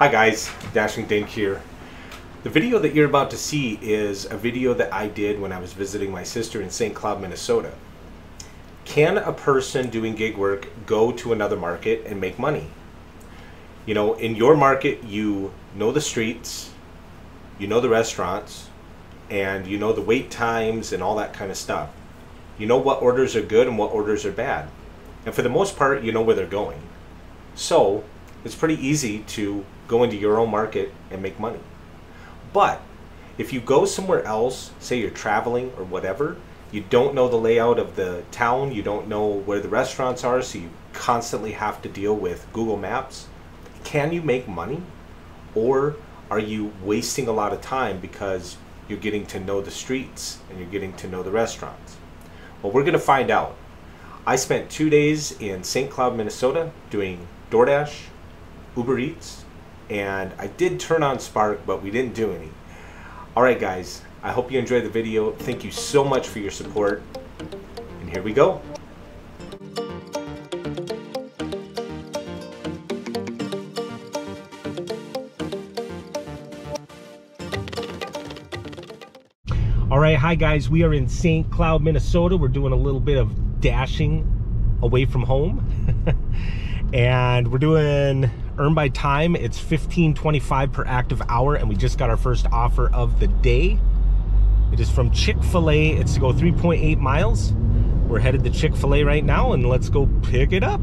Hi guys, Dashing Dink here. The video that you're about to see is a video that I did when I was visiting my sister in St. Cloud, Minnesota. Can a person doing gig work go to another market and make money? You know, in your market, you know the streets, you know the restaurants, and you know the wait times and all that kind of stuff. You know what orders are good and what orders are bad. And for the most part, you know where they're going. So, it's pretty easy to go into your own market and make money. But if you go somewhere else, say you're traveling or whatever, you don't know the layout of the town, you don't know where the restaurants are, so you constantly have to deal with Google Maps. Can you make money? Or are you wasting a lot of time because you're getting to know the streets and you're getting to know the restaurants? Well, we're going to find out. I spent two days in St. Cloud, Minnesota doing DoorDash, Uber Eats, and I did turn on Spark, but we didn't do any. Alright guys, I hope you enjoyed the video. Thank you so much for your support. And here we go. Alright, hi guys. We are in St. Cloud, Minnesota. We're doing a little bit of dashing away from home. and we're doing earn by time it's 15.25 per active hour and we just got our first offer of the day. It is from chick-fil-a. It's to go 3.8 miles. We're headed to chick-fil-a right now and let's go pick it up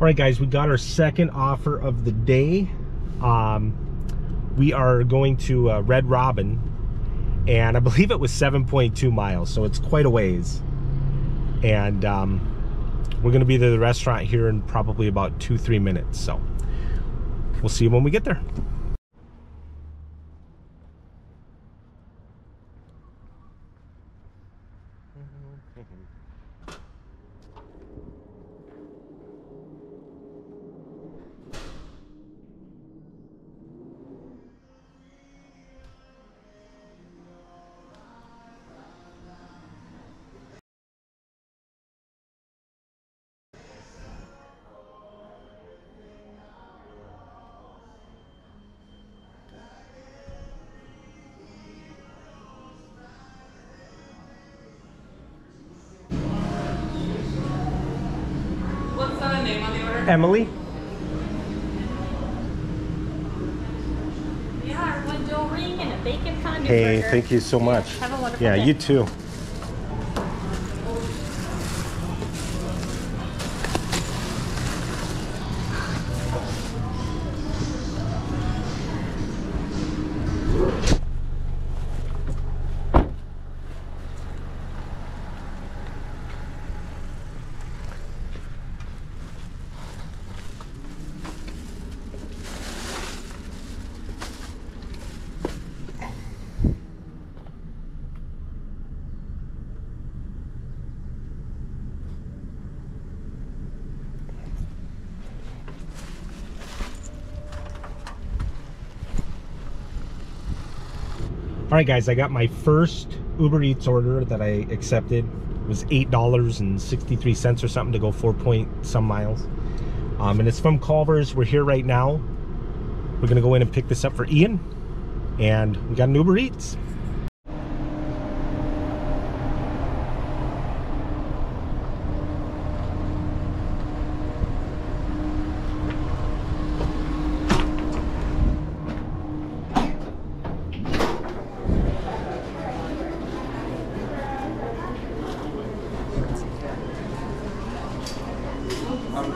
all right guys we got our second offer of the day. Um, we are going to uh, red robin and i believe it was 7.2 miles so it's quite a ways. And um, we're going to be to the restaurant here in probably about two three minutes so we'll see you when we get there Emily. Yeah, one dill ring and a bacon fondue Hey, burger. thank you so much. Have a wonderful Yeah, day. you too. All right, guys, I got my first Uber Eats order that I accepted. It was eight dollars and sixty-three cents or something to go four point some miles. Um, and it's from Culver's. We're here right now. We're gonna go in and pick this up for Ian, and we got an Uber Eats.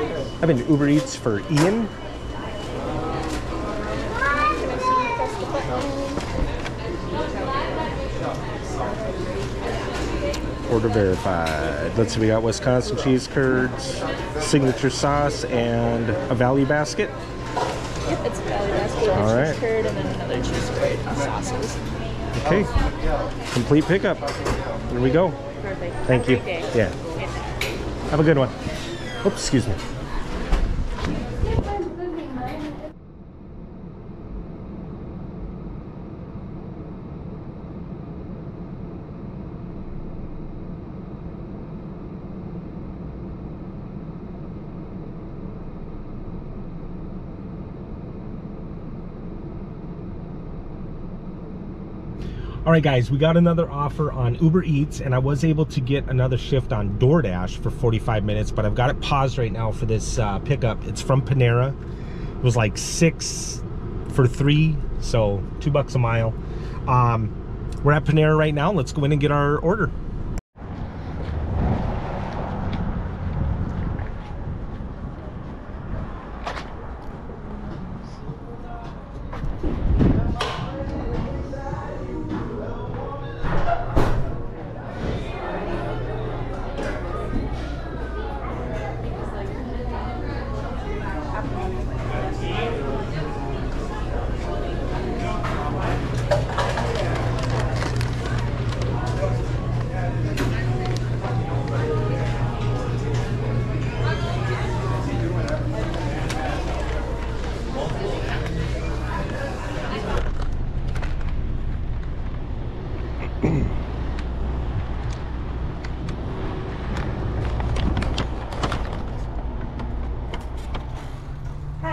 I've been Uber Eats for Ian. Order verified. Let's see, we got Wisconsin cheese curds, signature sauce, and a value basket. Yep, it's a value basket All a right. cheese curd and then another cheese curd sauces. Okay, complete pickup. Here we go. Perfect. Thank Have you. Yeah. Have a good one. Oops, excuse me. All right, guys, we got another offer on Uber Eats, and I was able to get another shift on DoorDash for 45 minutes, but I've got it paused right now for this uh, pickup. It's from Panera. It was like six for three, so two bucks a mile. Um, we're at Panera right now. Let's go in and get our order.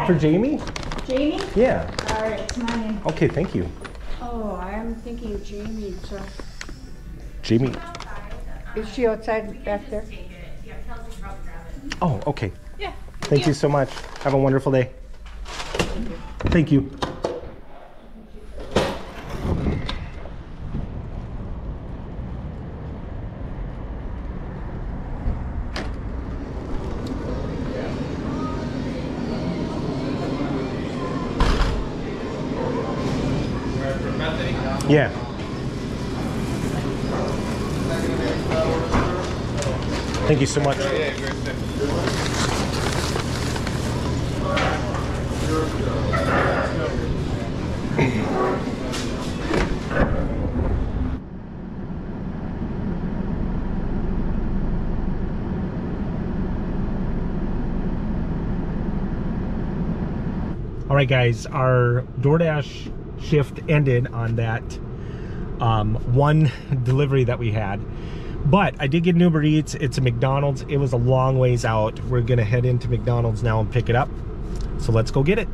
For Jamie? Jamie? Yeah. All right, it's mine. Okay, thank you. Oh, I'm thinking Jamie, so. Jamie. Is she outside back there? Oh, okay. Yeah. Thank you so much. Have a wonderful day. Thank you. Yeah. Thank you so much. All right, guys, our DoorDash shift ended on that um, one delivery that we had. But I did get an Uber Eats. It's a McDonald's. It was a long ways out. We're going to head into McDonald's now and pick it up. So let's go get it.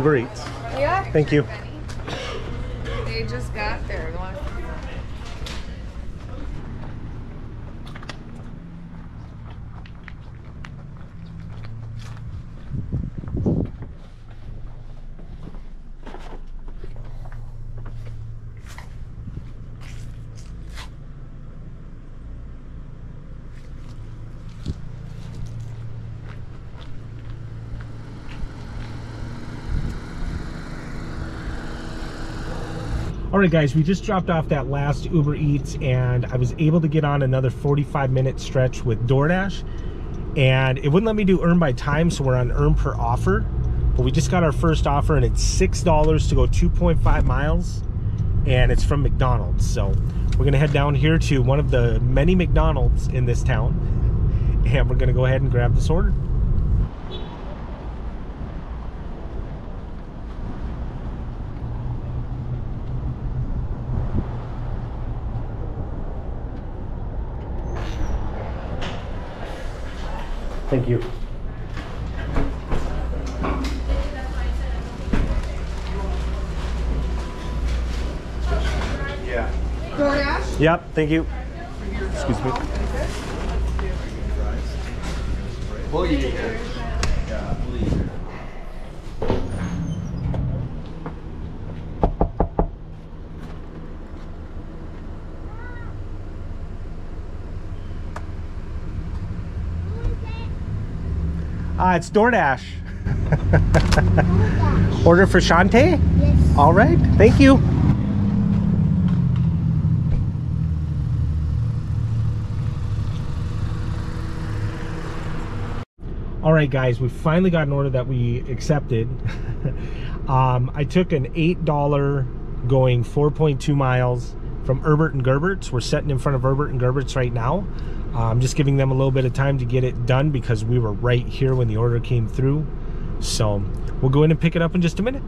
Uber Eats. Yeah. Thank you. They just got there. One. All right, guys, we just dropped off that last Uber Eats, and I was able to get on another 45 minute stretch with DoorDash. And it wouldn't let me do earn by time, so we're on earn per offer. But we just got our first offer, and it's $6 to go 2.5 miles, and it's from McDonald's. So we're gonna head down here to one of the many McDonald's in this town, and we're gonna go ahead and grab this order. Thank you. DoorDash. Yep, thank you. Excuse me. Uh, it's DoorDash. Order for Shante? Yes. All right, thank you. All right, guys, we finally got an order that we accepted. um, I took an $8 going 4.2 miles from Erbert and Gerbert's. We're sitting in front of Erbert and Gerbert's right now. I'm just giving them a little bit of time to get it done because we were right here when the order came through. So we'll go in and pick it up in just a minute.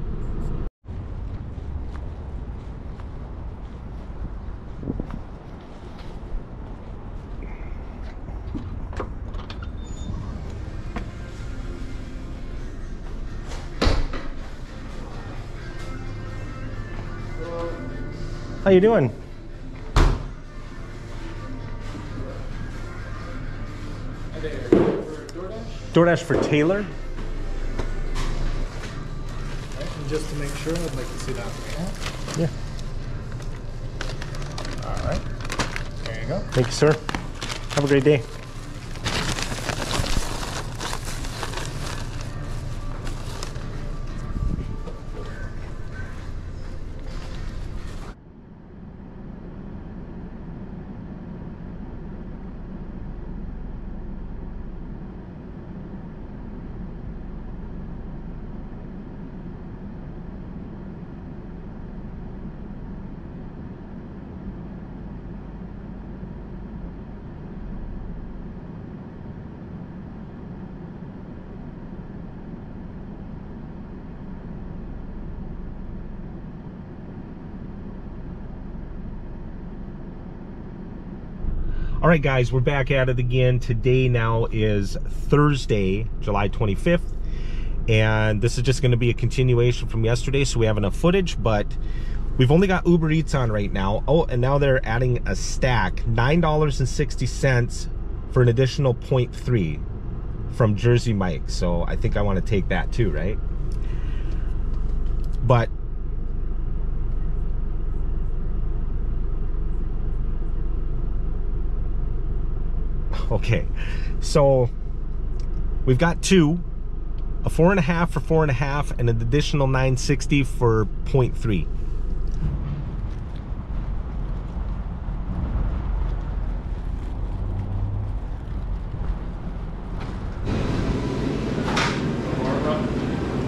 How you doing? DoorDash for Taylor. And just to make sure, I'd like to see that. Yeah. All right. There you go. Thank you, sir. Have a great day. All right, guys, we're back at it again. Today now is Thursday, July 25th, and this is just going to be a continuation from yesterday, so we have enough footage, but we've only got Uber Eats on right now. Oh, and now they're adding a stack, $9.60 for an additional 0.3 from Jersey Mike, so I think I want to take that too, right? But Okay, so we've got two, a four and a half for four and a half, and an additional 960 for 0.3.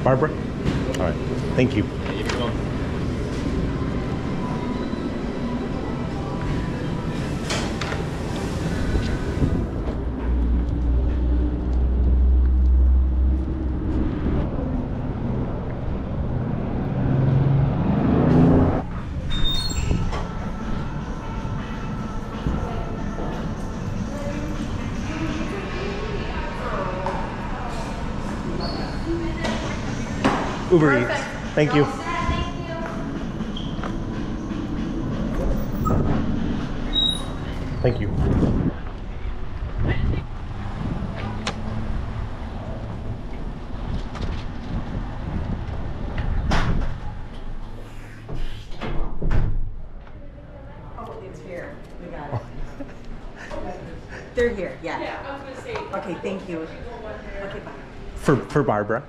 Barbara? All right, thank you. Uber Eats. Thank you. Thank you. Oh, it's here. We got it. They're here, yeah. Yeah, I was gonna say. Okay, thank you. Okay, bye. For for Barbara.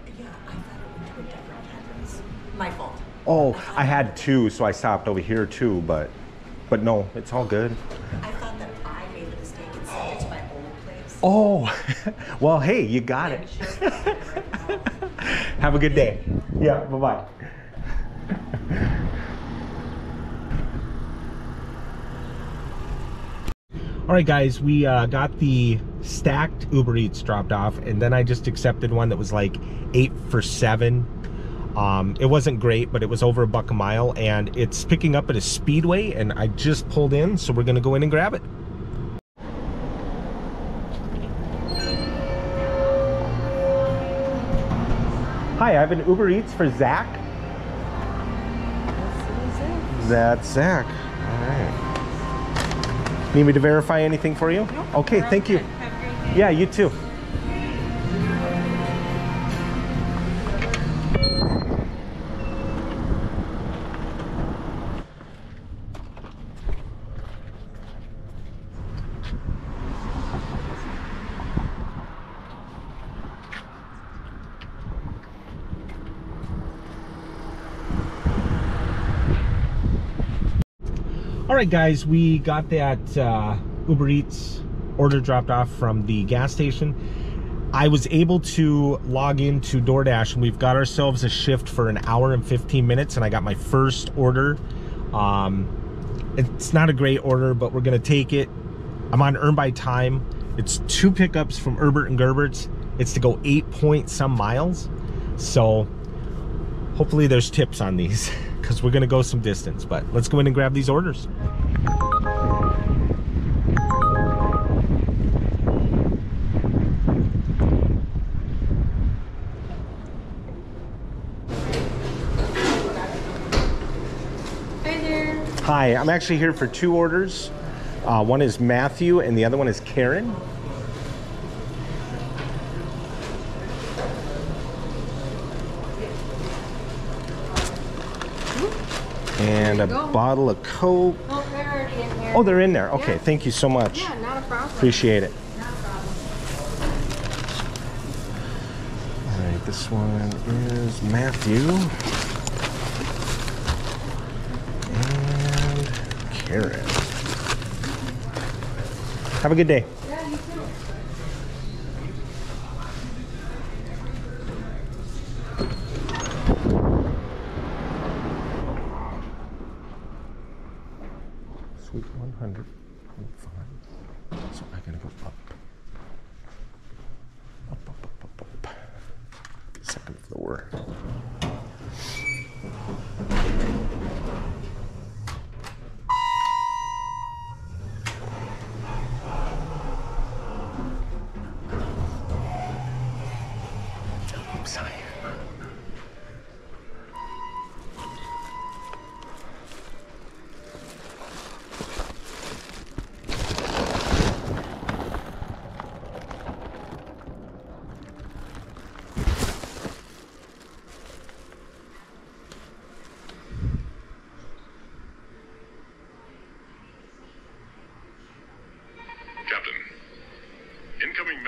My fault. Oh, I had two, so I stopped over here too, but but no, it's all good. I thought that I made the mistake and sent it to my old place. Oh, well, hey, you got it. Have a good day. Yeah, bye bye. All right, guys, we uh, got the stacked Uber Eats dropped off, and then I just accepted one that was like eight for seven. Um, it wasn't great, but it was over a buck a mile, and it's picking up at a speedway, and I just pulled in, so we're gonna go in and grab it. Hi, I have an Uber Eats for Zach. That's Zach. All right. Need me to verify anything for you? Okay, thank you. Yeah, you too. All right, guys, we got that uh, Uber Eats order dropped off from the gas station. I was able to log into DoorDash and we've got ourselves a shift for an hour and 15 minutes and I got my first order. Um, it's not a great order, but we're gonna take it. I'm on Earn by Time. It's two pickups from Erbert and Gerbert's. It's to go eight point some miles. So hopefully there's tips on these because we're gonna go some distance, but let's go in and grab these orders. Hi there. Hi, I'm actually here for two orders. Uh, one is Matthew and the other one is Karen. And a go. bottle of Coke. Oh, they're already in here. Oh, they're in there. Okay, Yeah. thank you so much. Yeah, not a problem. Appreciate it. Not a problem. All right, this one is Matthew. And Karen. Have a good day. Yeah, you too. Suite 100.5. So I gotta go up. Up, up, up, up, up. Second floor.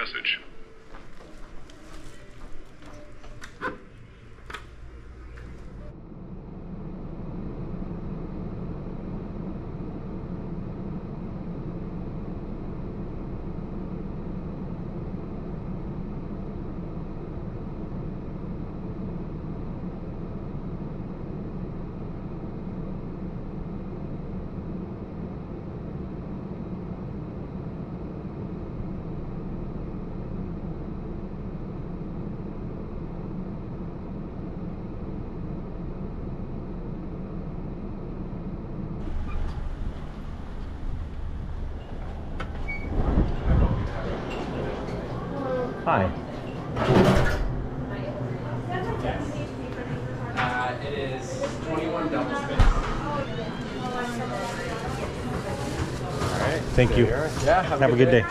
Message. Thank you. Yeah. Have, Have a good day.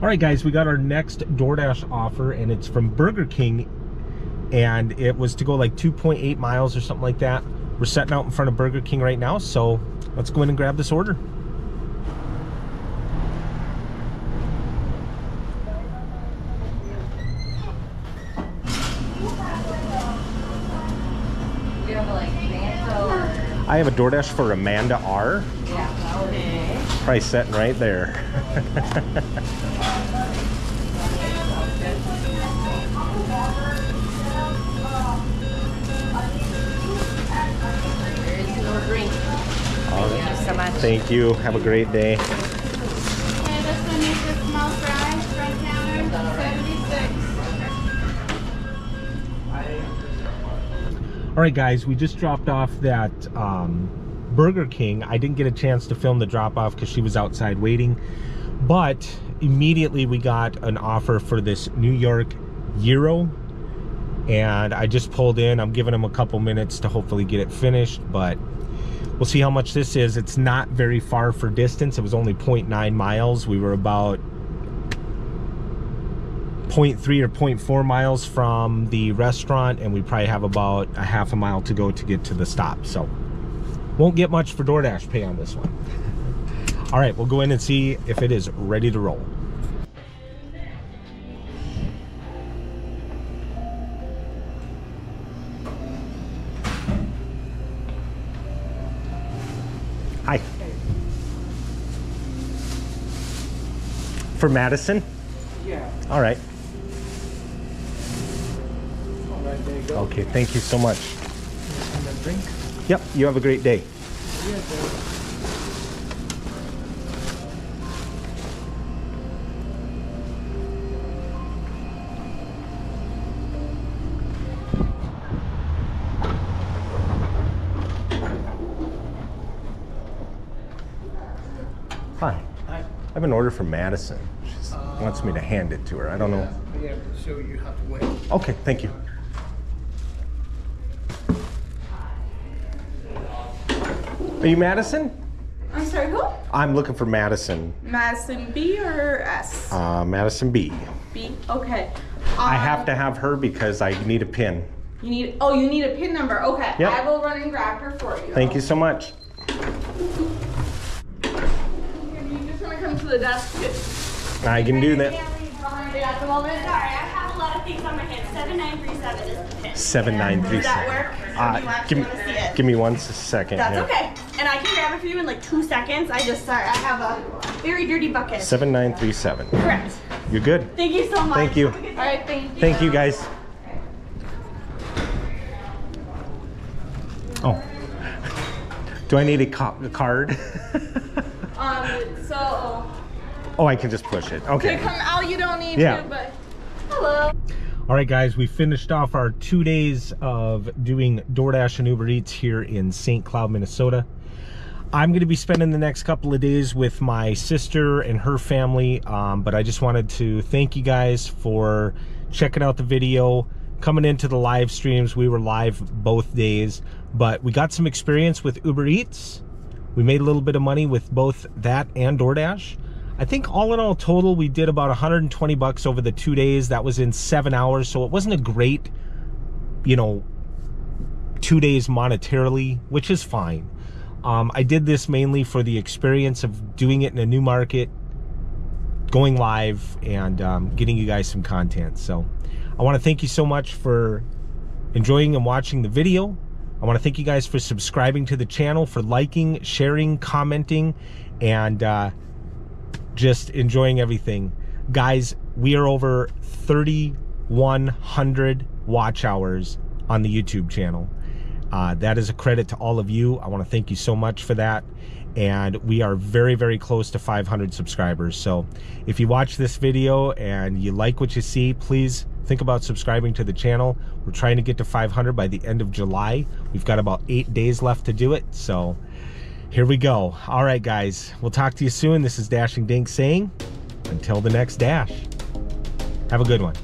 All right, guys, we got our next DoorDash offer, and it's from Burger King, and it was to go like 2.8 miles or something like that. We're setting out in front of Burger King right now, so let's go in and grab this order. We have like mango. I have a DoorDash for Amanda R. Yeah. Okay. Price setting right. There so much. Thank you. Have a great day. Okay, this one is the small fries, front counter, seventy-six. All right, guys, we just dropped off that um, Burger King. I didn't get a chance to film the drop off because she was outside waiting, but immediately we got an offer for this New York Gyro, and I just pulled in. I'm giving them a couple minutes to hopefully get it finished, but we'll see how much this is. It's not very far for distance. It was only 0.9 miles. We were about 0.3 or 0.4 miles from the restaurant and we probably have about a half a mile to go to get to the stop so won't get much for DoorDash pay on this one all right we'll go in and see if it is ready to roll for Madison Yeah. all right All right, there you go. Okay, thank you so much. And then drink. Yep, you have a great day. Yeah, an order from Madison. She wants me to hand it to her. I don't know. Yeah, so you have to wait. Okay, thank you. Are you Madison? I'm sorry, who? I'm looking for Madison. Madison B or S? Uh, Madison B. B. Okay. I Um, have to have her because I need a pin. You need. Oh, you need a pin number. Okay. Yep. I will run and grab her for you. Thank you so much. You just want to come to the desk. I can do that. Behind it at the moment. Sorry, I have a lot of things on my head. 7937 is the pin. Seven nine three Does that work? Or do you Uh, give me, want to see it? give me one. That's here. okay. And I can grab it for you in like two seconds. I just sorry, I have a very dirty bucket. Seven nine three seven. Correct. You're good. Thank you so much. Thank you. All right, thank you. Thank you, guys. Oh. Do I need a, ca- a card? Um, so oh, I can just push it. Okay. come out, you don't need Yeah. to, but hello. All right, guys, we finished off our two days of doing DoorDash and Uber Eats here in St. Cloud, Minnesota. I'm going to be spending the next couple of days with my sister and her family, um, but I just wanted to thank you guys for checking out the video, coming into the live streams. We were live both days, but we got some experience with Uber Eats. We made a little bit of money with both that and DoorDash. I think all in all total, we did about 120 bucks over the two days. That was in seven hours, so it wasn't a great, you know, two days monetarily, which is fine. Um, I did this mainly for the experience of doing it in a new market, going live, and um, getting you guys some content. So I want to thank you so much for enjoying and watching the video. I want to thank you guys for subscribing to the channel, for liking, sharing, commenting, and uh, just enjoying everything. Guys, we are over 3,100 watch hours on the YouTube channel. Uh, that is a credit to all of you. I want to thank you so much for that. And we are very, very close to 500 subscribers. So if you watch this video and you like what you see, please think about subscribing to the channel. We're trying to get to 500 by the end of July. We've got about eight days left to do it. So here we go. All right, guys. We'll talk to you soon. This is Dashing Dink saying, until the next dash. Have a good one.